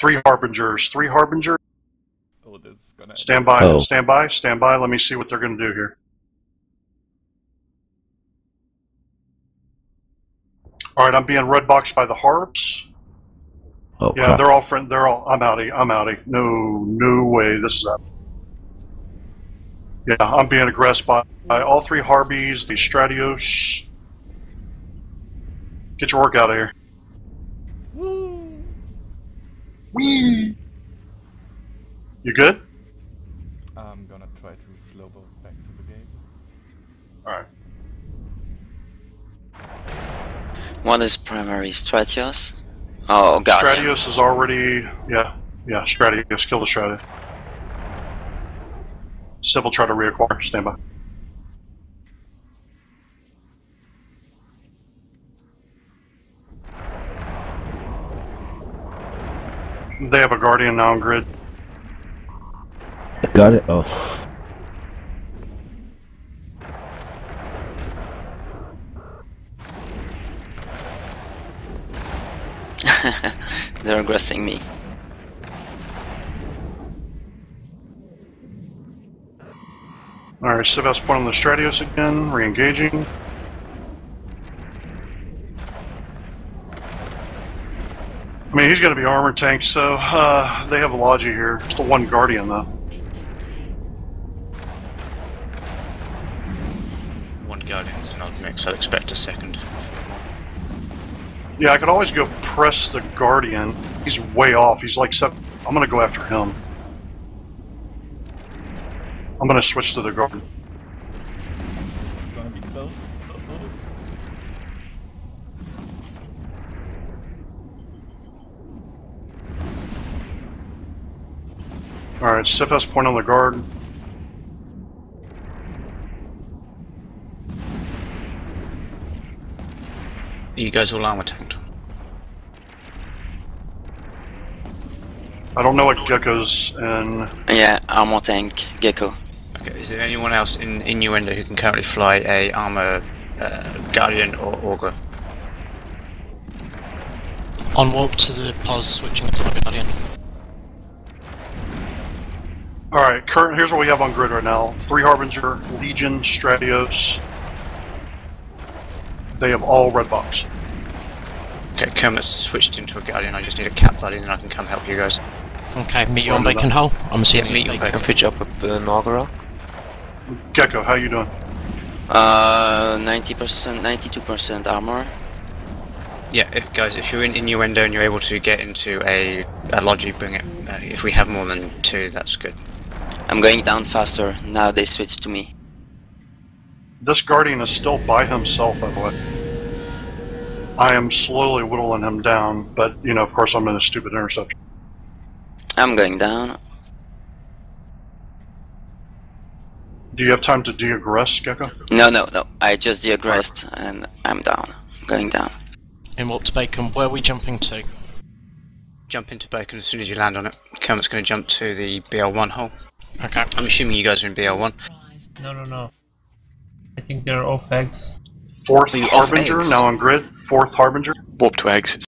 Three harbingers. Three harbingers. Oh, this is gonna. Stand by. Oh. Stand by. Stand by. Let me see what they're going to do here. All right, I'm being red boxed by the harps. Oh, Yeah, crap. they're all friend. They're all. I'm outie. I'm outie. No, no way. This is up. Yeah, I'm being aggressed by, by all three Harbies, the Stratios. Get your work out of here. Whee! You good? I'm gonna try to slow boat back to the gate. All right. What is primary? Stratios? Oh, Guardian. Stratios is already. Yeah, yeah. Stratios. Kill the Stratios. Civ will try to reacquire. Stand by. They have a Guardian now on grid. Got it. Oh. They're aggressing me. Alright, Civ has point on the Stratios again, re-engaging. I mean, he's going to be armor tank, so uh, they have a Logi here. Just the one Guardian, though. One Guardian's an odd mix, I'd expect a second. Yeah, I could always go press the Guardian. He's way off. He's like seven. I'm going to go after him. I'm going to switch to the Guardian. It's gonna be close. Uh-oh. Alright, Civ has point on the guard. You guys all armor tanked. I don't know what Gecko's in. Yeah, armor tank, Gecko. Okay, is there anyone else in Innuendo who can currently fly a armor uh, Guardian or Augur? On warp to the pause, switching to the Guardian. Alright, current. here's what we have on grid right now. Three Harbinger, Legion, Stratios. They have all red box. Okay, Kermit's switched into a Guardian, I just need a cat buddy and then I can come help you guys. Okay, meet you on Round it Bacon Hole. I'm assuming Yeah, meet it's you on Bacon. Bacon. Pitch up with uh, Nogara. Gecko, how you doing? Uh, 90%, 92% armor. Yeah, if, guys, if you're in Innuendo and you're able to get into a, a Logi, bring it. Uh, if we have more than two, that's good. I'm going down faster. Now they switch to me. This Guardian is still by himself, by the way. I am slowly whittling him down, but, you know, of course, I'm in a stupid interception. I'm going down. Do you have time to de-aggress, Gecko? No, no, no. I just de-aggressed and I'm down. I'm going down. In warp to Bacon, where are we jumping to? Jump into Bacon as soon as you land on it. Kermit's going to jump to the BL1 hole. Okay. I'm assuming you guys are in BL1. No, no, no. I think they're off eggs. Fourth Are Harbinger, eggs? now on grid. Fourth Harbinger. Warp to eggs.